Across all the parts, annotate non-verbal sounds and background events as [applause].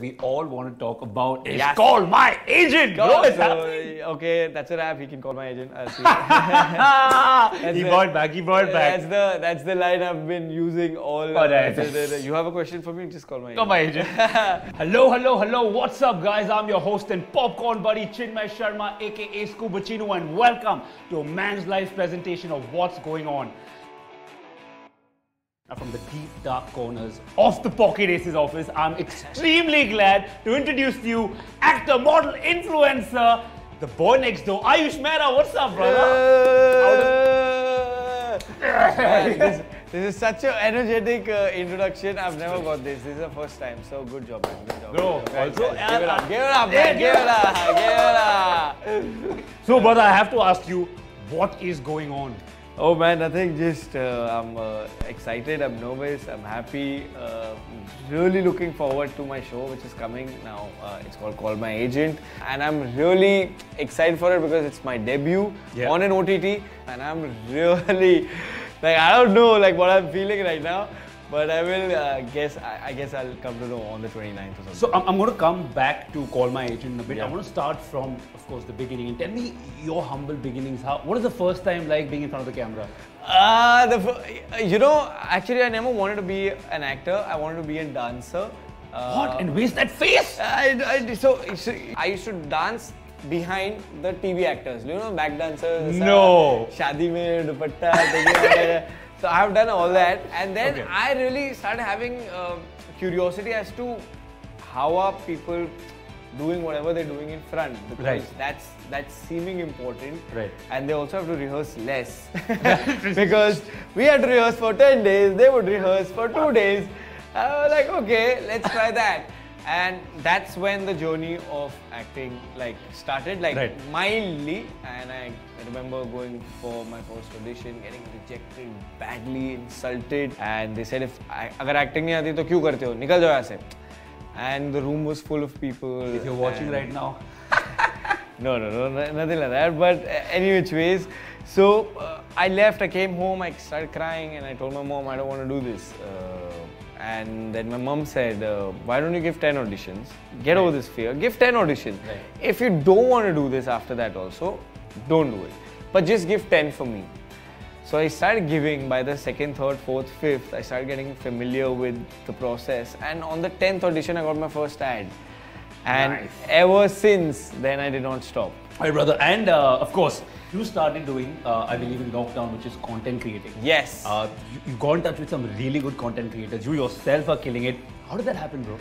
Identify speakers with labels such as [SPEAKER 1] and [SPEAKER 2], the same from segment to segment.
[SPEAKER 1] we all want to talk about is
[SPEAKER 2] Yes.
[SPEAKER 1] call my agent. Bro,
[SPEAKER 2] so, okay, that's a wrap. He can call my agent. I'll see. [laughs]
[SPEAKER 1] he
[SPEAKER 2] the-
[SPEAKER 1] brought back. He brought it
[SPEAKER 2] That's the that's the line I've been using all.
[SPEAKER 1] Oh,
[SPEAKER 2] the- the- you have a question for me? Just call my
[SPEAKER 1] Call my agent. [laughs] hello, hello, hello. What's up, guys? I'm your host and popcorn buddy Chinmay Sharma, aka Scuba Chinu, and welcome to a man's life presentation of what's going on. From the deep dark corners of the Pocket Aces office, I'm extremely glad to introduce to you actor, model, influencer, the boy next door, Ayush Mehra. What's up, brother?
[SPEAKER 2] Man, this, this is such an energetic uh, introduction. I've never got this. This is the first time. So good job, man. Good job.
[SPEAKER 1] Bro,
[SPEAKER 2] Good job.
[SPEAKER 1] Also,
[SPEAKER 2] give it
[SPEAKER 1] uh,
[SPEAKER 2] up. Give it up, man. Give it up. Give it up.
[SPEAKER 1] So, brother, I have to ask you, what is going on?
[SPEAKER 2] Oh man, nothing. Just uh, I'm uh, excited. I'm nervous. I'm happy. Uh, really looking forward to my show, which is coming now. Uh, it's called Call My Agent, and I'm really excited for it because it's my debut
[SPEAKER 1] Yeah.
[SPEAKER 2] on an OTT, and I'm [laughs] really like I don't know like what I'm feeling right now, but I will uh, guess. I, I guess I'll come to know on the 29th or something.
[SPEAKER 1] So I'm, I'm going to come back to call my agent in a bit. I
[SPEAKER 2] Yeah.
[SPEAKER 1] want to start from, of course, the beginning. And tell me your humble beginnings. How? What is the first time like being in front of the camera?
[SPEAKER 2] Uh, the, you know, actually, I never wanted to be an actor. I wanted to be a dancer. Uh,
[SPEAKER 1] what? And where's that face?
[SPEAKER 2] I, I, so, so I used to dance behind the TV actors. You know, back dancers.
[SPEAKER 1] No.
[SPEAKER 2] Uh, Shadi mein dupatta. [laughs] so I have done all that, and then
[SPEAKER 1] Okay.
[SPEAKER 2] I really started having uh, curiosity as to how are people doing whatever they're doing in front. Because
[SPEAKER 1] Right.
[SPEAKER 2] that's that's seeming important.
[SPEAKER 1] Right.
[SPEAKER 2] and they also have to rehearse less. [laughs] [laughs] Because we had to rehearse for 10 days they would rehearse for 2 days. I was like okay let's try that and that's when the journey of acting like started like
[SPEAKER 1] right.
[SPEAKER 2] mildly. And i remember going for my first audition getting rejected badly insulted. And they said if I, agar acting nahi aati to kyun karte ho nikal jao yahan and the room was full of people
[SPEAKER 1] if you're watching right now. [laughs]
[SPEAKER 2] No, no no no nothing like that. But uh, any which ways. So uh, i left i came home i started crying and i told my mom i don't want to do this. Uh, and then my mom said, uh, "Why don't you give 10 auditions? Get over this fear. Give 10 auditions.
[SPEAKER 1] Right.
[SPEAKER 2] If you don't want to do this after that, also, don't do it. But just give 10 for me." So I started giving by the second, third, fourth, fifth. I started getting familiar with the process, and on the 10th audition, I got my first ad. And
[SPEAKER 1] Nice.
[SPEAKER 2] ever since then, I did not stop.
[SPEAKER 1] Hi, brother. And uh, of course, you started doing, uh, I believe, in lockdown, which is content creating.
[SPEAKER 2] Yes.
[SPEAKER 1] Uh, you, you got in touch with some really good content creators. You yourself are killing it. How did that happen, bro?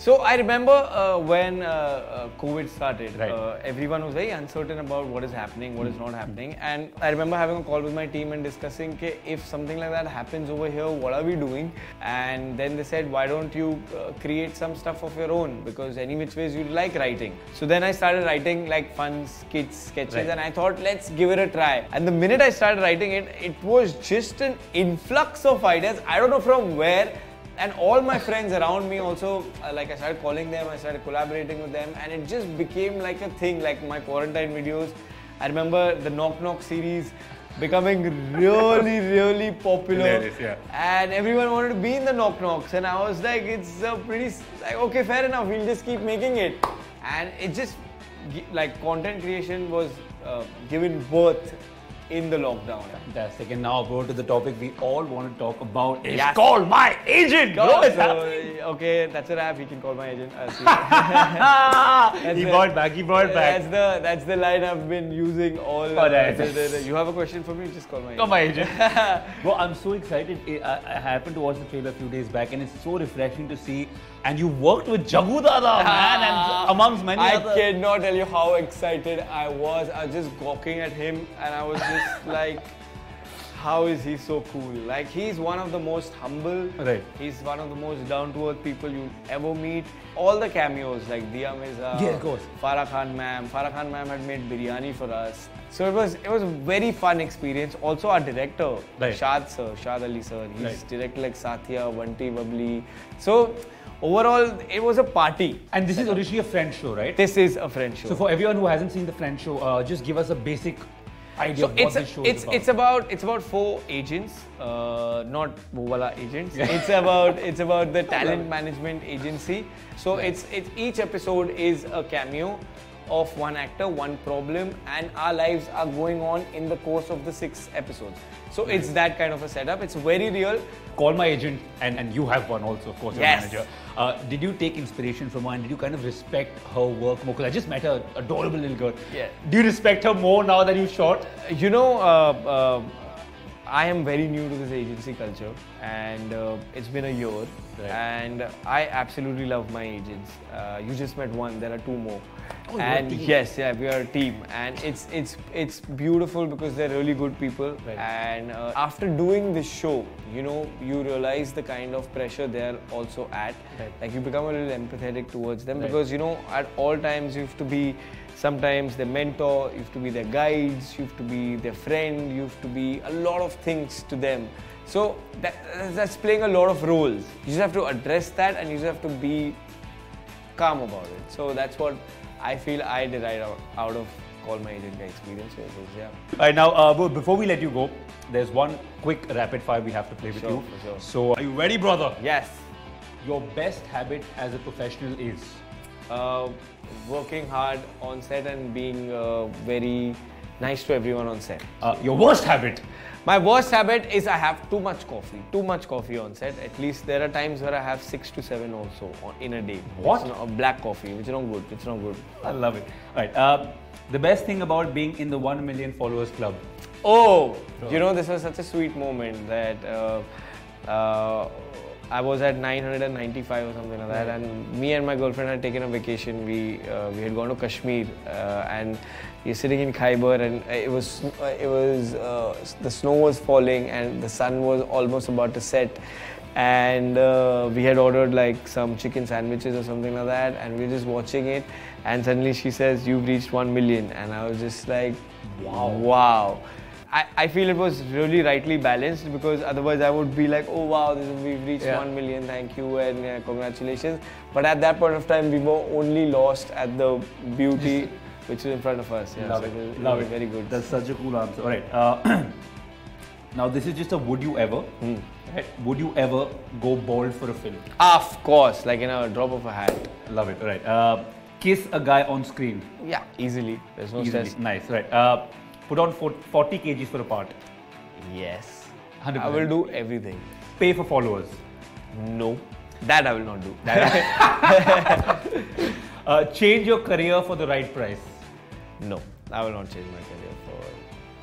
[SPEAKER 2] So I remember uh, when uh, uh, COVID started,
[SPEAKER 1] Right.
[SPEAKER 2] uh, everyone was very uncertain about what is happening, what is not happening. And I remember having a call with my team and discussing "Ke if something like that happens over here, what are we doing? And then they said, why don't you uh, create some stuff of your own? Because any which ways you like writing. So then I started writing like fun skits, sketches,
[SPEAKER 1] Right.
[SPEAKER 2] and I thought, let's give it a try. And the minute I started writing it, it was just an influx of ideas. I don't know from where. And all my friends around me also, uh, like I started calling them, I started collaborating with them, and it just became like a thing. Like my quarantine videos, I remember the Knock Knock series becoming really, [laughs] really popular.
[SPEAKER 1] Yeah.
[SPEAKER 2] And everyone wanted to be in the Knock Knocks, and I was like, it's a pretty like okay, fair enough. We'll just keep making it, and it just like content creation was uh, given birth in the lockdown.
[SPEAKER 1] Fantastic. And now, bro, to the topic we all want to talk about is
[SPEAKER 2] Yes.
[SPEAKER 1] call my agent, bro.
[SPEAKER 2] God, so,
[SPEAKER 1] happening.
[SPEAKER 2] okay, that's a wrap. He can call my agent. I'll see. [laughs]
[SPEAKER 1] he
[SPEAKER 2] the-
[SPEAKER 1] brought back. He brought back.
[SPEAKER 2] That's the that's the line I've been using all.
[SPEAKER 1] Oh, nice.
[SPEAKER 2] the- the- the- you have a question for me? Just call my
[SPEAKER 1] Call
[SPEAKER 2] agent.
[SPEAKER 1] my agent. [laughs] Bro, I'm so excited. I, I I happened to watch the trailer a few days back, and it's so refreshing to see. And you worked with Jaggu Dada, ah. man, and amongst many
[SPEAKER 2] I
[SPEAKER 1] other.
[SPEAKER 2] cannot tell you how excited I was. I was just gawking at him, and I was just [laughs] like, "How is he so cool? Like he's one of the most humble.
[SPEAKER 1] Right.
[SPEAKER 2] He's one of the most down-to-earth people you ever meet. All the cameos like Dia Mirza,
[SPEAKER 1] Yeah, of course.
[SPEAKER 2] Farah Khan ma'am. Farah Khan ma'am had made biryani for us. So it was it was a very fun experience. Also our director,
[SPEAKER 1] Right.
[SPEAKER 2] Shaad sir, Shaad Ali sir. He's
[SPEAKER 1] Right.
[SPEAKER 2] directed like Saathiya, Bunty Babli. So overall, it was a party.
[SPEAKER 1] And this is originally a French show, right?
[SPEAKER 2] This is a French show.
[SPEAKER 1] So for everyone who hasn't seen the French show, uh, just give us a basic idea
[SPEAKER 2] so
[SPEAKER 1] of what
[SPEAKER 2] it's
[SPEAKER 1] this show
[SPEAKER 2] it's
[SPEAKER 1] is about.
[SPEAKER 2] it's about it's about four agents, uh, not Wala agents. it's about it's about the [laughs] talent management agency. So it's it's each episode is a cameo of one actor, one problem, and our lives are going on in the course of the six episodes. So it's that kind of a setup. It's very real.
[SPEAKER 1] Call my agent, and, and you have one also, of course, your
[SPEAKER 2] Yes.
[SPEAKER 1] manager. Uh, did you take inspiration from her and did you kind of respect her work more? Because I just met her, adorable little girl.
[SPEAKER 2] Yeah.
[SPEAKER 1] Do you respect her more now that you've shot?
[SPEAKER 2] You know, uh, uh, I am very new to this agency culture, and uh, it's been a year,
[SPEAKER 1] Right.
[SPEAKER 2] and I absolutely love my agents. Uh, you just met one; there are two more.
[SPEAKER 1] Oh,
[SPEAKER 2] and yes, yeah, we are a team, and it's it's it's beautiful because they're really good people.
[SPEAKER 1] Right.
[SPEAKER 2] And uh, after doing this show, you know, you realize the kind of pressure they're also at.
[SPEAKER 1] Right.
[SPEAKER 2] Like you become a little empathetic towards them
[SPEAKER 1] Right.
[SPEAKER 2] because you know at all times you have to be sometimes their mentor, you have to be their guides, you have to be their friend, you have to be a lot of things to them. So that, that's playing a lot of roles. You just have to address that and you just have to be calm about it. So that's what I feel I derive out, of all My Agent experience. So yeah.
[SPEAKER 1] All right, now, uh, before we let you go, there's one quick rapid fire we have to play with
[SPEAKER 2] Sure,
[SPEAKER 1] you.
[SPEAKER 2] sure.
[SPEAKER 1] So, are you ready, brother?
[SPEAKER 2] Yes.
[SPEAKER 1] Your best habit as a professional is?
[SPEAKER 2] Uh, working hard on set and being uh, very nice to everyone on set.
[SPEAKER 1] Uh, your worst habit?
[SPEAKER 2] My worst habit is I have too much coffee. Too much coffee on set. At least there are times where I have six to seven also in a day.
[SPEAKER 1] What?
[SPEAKER 2] It's not, black coffee, which is not good. It's not good.
[SPEAKER 1] I love it. All right. Uh, the best thing about being in the 1 million followers club?
[SPEAKER 2] Oh, you know, this was such a sweet moment that uh, uh, I was at 995 or something like that, and me and my girlfriend had taken a vacation. We uh, we had gone to Kashmir, uh, and we were sitting in Khyber, and it was it was uh, the snow was falling, and the sun was almost about to set. And uh, we had ordered like some chicken sandwiches or something like that, and we were just watching it. And suddenly she says, "You've reached one million. and I was just like,
[SPEAKER 1] Wow.
[SPEAKER 2] Wow. I, I feel it was really rightly balanced because otherwise I would be like, oh wow, this is, we've reached
[SPEAKER 1] Yeah.
[SPEAKER 2] 1 million, thank you and uh, congratulations. But at that point of time, we were only lost at the beauty which is in front of us. Yeah,
[SPEAKER 1] love
[SPEAKER 2] so
[SPEAKER 1] it.
[SPEAKER 2] was-
[SPEAKER 1] love it.
[SPEAKER 2] Very good.
[SPEAKER 1] That's such a cool answer. All right. Uh, [clears throat] now, this is just a would you ever?
[SPEAKER 2] Hmm.
[SPEAKER 1] Right? Would you ever go bald for a film?
[SPEAKER 2] of course, like in a drop of a hat.
[SPEAKER 1] Love it. All right. Uh, kiss a guy on screen.
[SPEAKER 2] Yeah, easily. There's no
[SPEAKER 1] Easily.
[SPEAKER 2] stress.
[SPEAKER 1] Nice. Right. Uh, put on 40 kgs for a part.
[SPEAKER 2] Yes.
[SPEAKER 1] 100%.
[SPEAKER 2] I will do everything.
[SPEAKER 1] Pay for followers.
[SPEAKER 2] No. That I will not do. That [laughs]
[SPEAKER 1] Uh, change your career for the right price.
[SPEAKER 2] no. I will not change my career for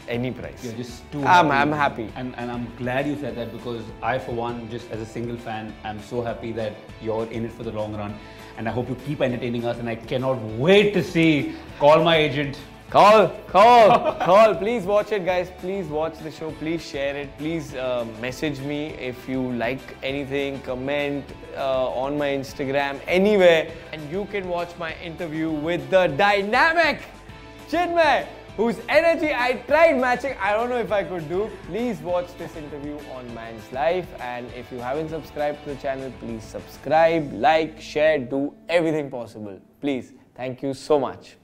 [SPEAKER 2] any price.
[SPEAKER 1] You're just too
[SPEAKER 2] I'm, I'm happy.
[SPEAKER 1] And, and I'm glad you said that because I, for one, just as a single fan, I'm so happy that you're in it for the long run. And I hope you keep entertaining us. And I cannot wait to see Call My Agent.
[SPEAKER 2] Call, call, [laughs] call. Please watch it, guys. Please watch the show. Please share it. Please uh, message me if you like anything. Comment uh, on my Instagram, anywhere. And you can watch my interview with the dynamic Chinmay, whose energy I tried matching. I don't know if I could do. Please watch this interview on Man's Life. And if you haven't subscribed to the channel, please subscribe, like, share, do everything possible. Please. Thank you so much.